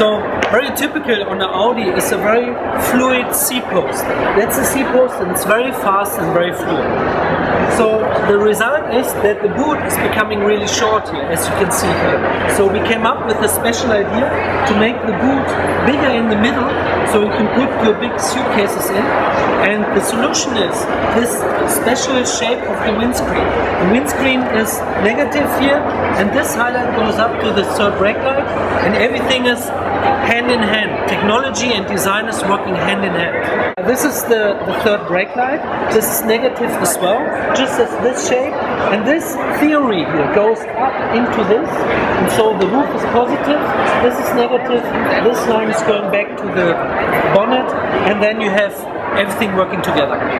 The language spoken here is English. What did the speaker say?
So very typical on the Audi is a very fluid C-post. That's a C-post and it's very fast and very fluid. So the result is that the boot is becoming really short here, as you can see here. So we came up with a special idea to make the boot bigger in the middle so you can put your big suitcases in. And the solution is this special shape of the windscreen. The windscreen is negative here and this highlight goes up to the third brake light and everything is hand in hand. Technology and design is working hand in hand. This is the, the third brake light. This is negative as well, just as this shape. And this theory here goes up into this. And so the roof is positive, this is negative, this line is going back to the bonnet, and then you have everything working together.